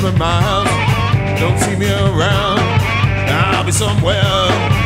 couple miles. Don't see me around. I'll be somewhere.